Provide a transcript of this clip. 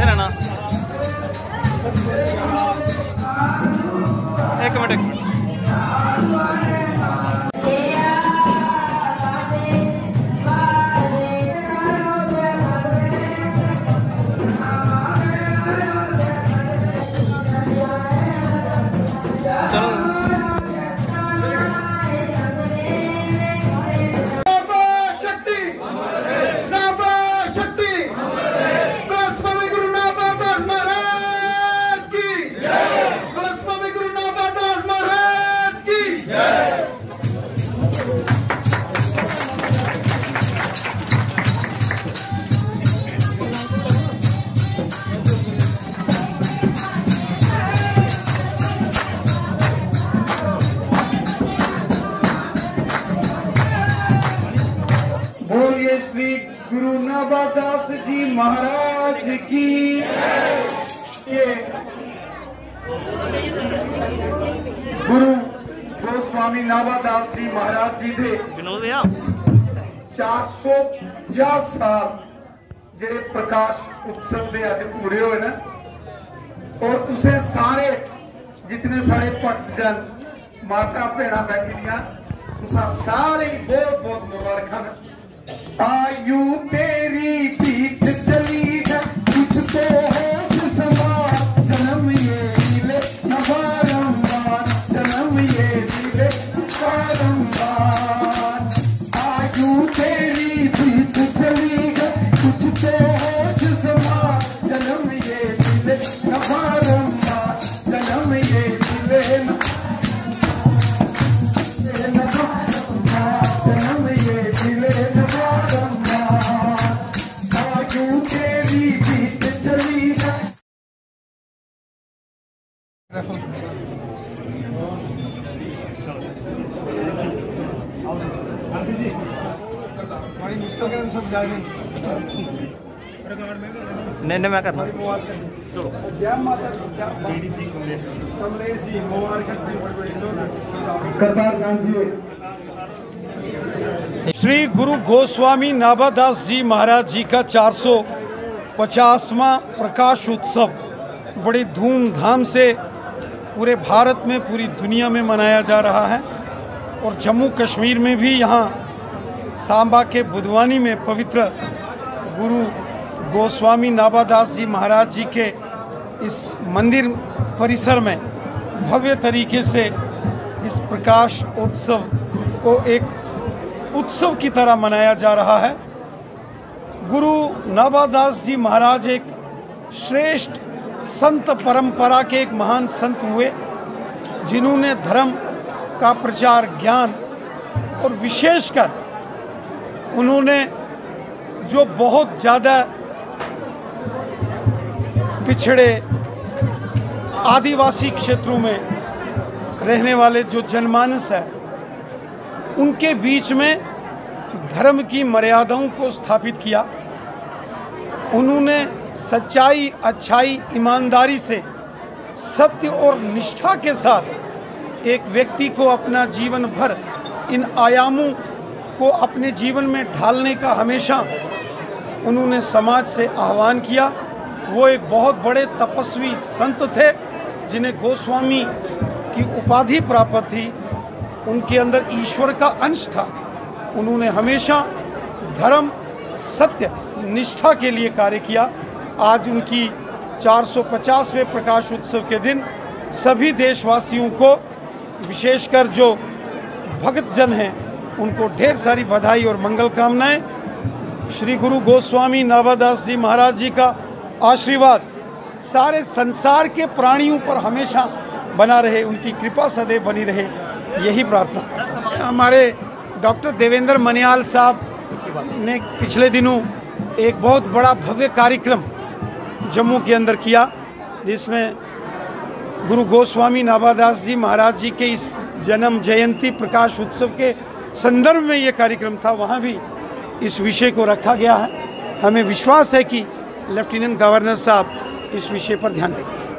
തരാണോ ഏക്കമട്ടെ ਗੁਰੂ ਨਾਨਕ ਦਾਸ ਜੀ ਮਹਾਰਾਜ ਕੀ ਗੁਰੂ ਗੋਸਵਾਮੀ ਨਾਨਕ ਦਾਸ ਜੀ ਮਹਾਰਾਜ ਜੀ ਦੇ 450 ਸਾਲ ਜਿਹੜੇ ਪ੍ਰਕਾਸ਼ ਉਤਸਵ ਦੇ ਅੱਜ ਪੂਰੇ ਹੋਏ ਨਾ। ਔਰ ਤੁਸੀਂ ਸਾਰੇ ਜਿੰਨੇ ਸਾਰੇ ਭਗਤ ਜਨ ਮਾਤਾ ਭੈਣਾ ਬੈਠੀ ਦੀਆਂ ਤੁਸੀਂ ਸਾਰੇ ਬਹੁਤ ਬਹੁਤ ਮੁਬਾਰਕਾਂ Ayudei. जी बड़ी बड़ी करतार गांधी। श्री गुरु गोस्वामी नाभादास जी महाराज जी का 450वां प्रकाश उत्सव बड़ी धूमधाम से पूरे भारत में, पूरी दुनिया में मनाया जा रहा है। और जम्मू कश्मीर में भी यहाँ सांबा के बुधवानी में पवित्र गुरु गोस्वामी नाभादास जी महाराज जी के इस मंदिर परिसर में भव्य तरीके से इस प्रकाश उत्सव को एक उत्सव की तरह मनाया जा रहा है। गुरु नाभादास जी महाराज एक श्रेष्ठ संत परंपरा के एक महान संत हुए, जिन्होंने धर्म का प्रचार, ज्ञान और विशेषकर उन्होंने जो बहुत ज़्यादा पिछड़े आदिवासी क्षेत्रों में रहने वाले जो जनमानस है, उनके बीच में धर्म की मर्यादाओं को स्थापित किया। उन्होंने सच्चाई, अच्छाई, ईमानदारी से, सत्य और निष्ठा के साथ एक व्यक्ति को अपना जीवन भर इन आयामों को अपने जीवन में ढालने का हमेशा उन्होंने समाज से आह्वान किया। वो एक बहुत बड़े तपस्वी संत थे, जिन्हें गोस्वामी की उपाधि प्राप्त थी। उनके अंदर ईश्वर का अंश था। उन्होंने हमेशा धर्म, सत्य, निष्ठा के लिए कार्य किया। आज उनकी 450वें प्रकाश उत्सव के दिन सभी देशवासियों को, विशेषकर जो भक्त जन हैं, उनको ढेर सारी बधाई और मंगल कामनाएँ। श्री गुरु गोस्वामी नाभादास जी महाराज जी का आशीर्वाद सारे संसार के प्राणियों पर हमेशा बना रहे, उनकी कृपा सदैव बनी रहे, यही प्रार्थना हमारे डॉक्टर देवेंद्र मनियाल साहब ने पिछले दिनों एक बहुत बड़ा भव्य कार्यक्रम जम्मू के अंदर किया, जिसमें गुरु गोस्वामी नाभादास जी महाराज जी के इस जन्म जयंती प्रकाश उत्सव के संदर्भ में ये कार्यक्रम था, वहाँ भी इस विषय को रखा गया है। हमें विश्वास है कि लेफ्टिनेंट गवर्नर साहब इस विषय पर ध्यान देंगे।